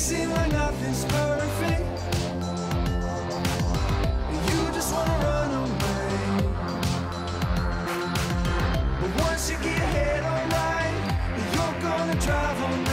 Seem like nothing's perfect. You just wanna run away. But once you get head on right, you're gonna drive all